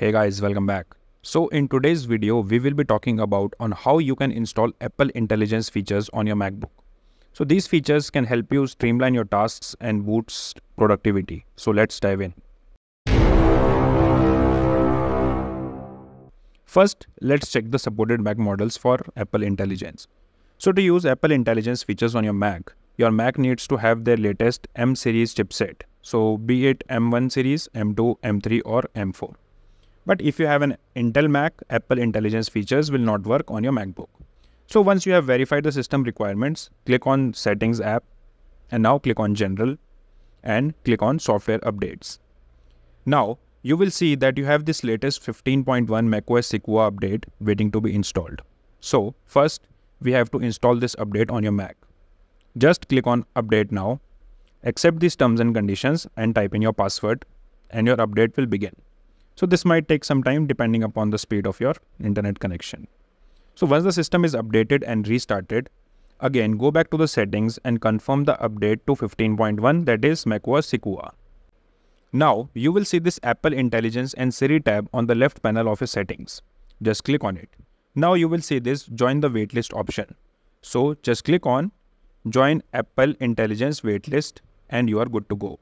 Hey guys, welcome back. So in today's video, we will be talking about on how you can install Apple Intelligence features on your MacBook. So these features can help you streamline your tasks and boost productivity. So let's dive in. First, let's check the supported Mac models for Apple Intelligence. So to use Apple Intelligence features on your Mac, your Mac needs to have their latest M series chipset. So be it M1 series, M2, M3 or M4. But if you have an Intel Mac, Apple Intelligence features will not work on your MacBook. So once you have verified the system requirements, click on Settings app and now click on General and click on Software Updates. Now you will see that you have this latest 15.1 macOS Sequoia update waiting to be installed. So first we have to install this update on your Mac. Just click on Update Now, accept these terms and conditions and type in your password and your update will begin. So this might take some time depending upon the speed of your internet connection. So once the system is updated and restarted, again go back to the settings and confirm the update to 15.1 that is macOS Sequoia. Now you will see this Apple Intelligence and Siri tab on the left panel of your settings. Just click on it. Now you will see this join the waitlist option. So just click on join Apple Intelligence waitlist and you are good to go.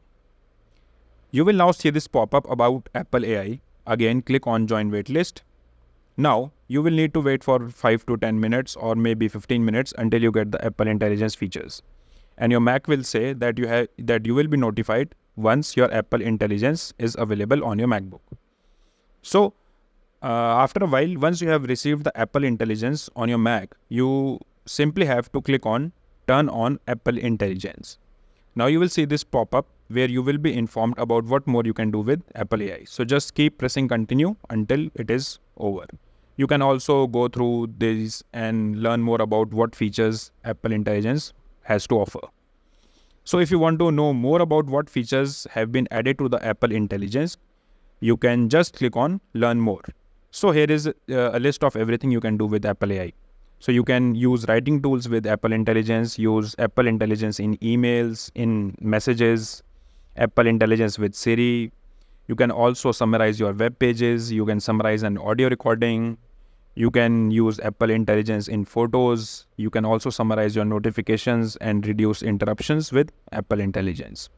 You will now see this pop up about Apple AI Again, click on join waitlist. Now, you will need to wait for 5 to 10 minutes or maybe 15 minutes until you get the Apple Intelligence features. And your Mac will say that you have that you will be notified once your Apple Intelligence is available on your MacBook. So, uh, after a while, once you have received the Apple Intelligence on your Mac, you simply have to click on Turn on Apple Intelligence. Now you will see this pop up where you will be informed about what more you can do with Apple AI. So just keep pressing continue until it is over. You can also go through these and learn more about what features Apple Intelligence has to offer. So if you want to know more about what features have been added to the Apple Intelligence, you can just click on learn more. So here is uh, a list of everything you can do with Apple AI. So you can use writing tools with Apple Intelligence, use Apple Intelligence in emails, in messages, Apple Intelligence with Siri. You can also summarize your web pages. You can summarize an audio recording. You can use Apple Intelligence in photos. You can also summarize your notifications and reduce interruptions with Apple Intelligence.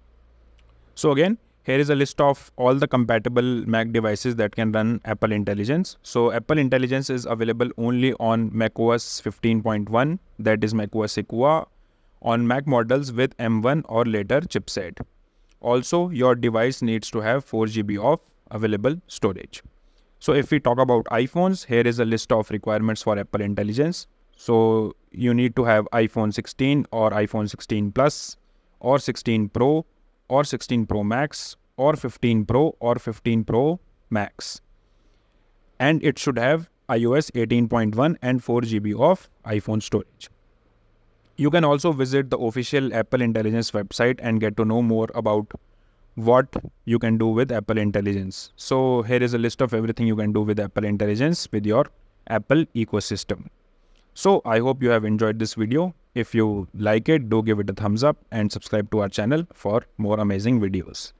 So again, here is a list of all the compatible Mac devices that can run Apple Intelligence. So Apple Intelligence is available only on macOS 15.1, that is macOS Sequoia, on Mac models with M1 or later chipset. Also, your device needs to have 4 GB of available storage. So if we talk about iPhones, here is a list of requirements for Apple Intelligence. So you need to have iPhone 16 or iPhone 16 Plus or 16 Pro or 16 Pro Max or 15 Pro or 15 Pro Max. And it should have iOS 18.1 and 4 GB of iPhone storage. You can also visit the official Apple Intelligence website and get to know more about what you can do with Apple Intelligence. So here is a list of everything you can do with Apple Intelligence with your Apple ecosystem. So I hope you have enjoyed this video. If you like it, do give it a thumbs up and subscribe to our channel for more amazing videos.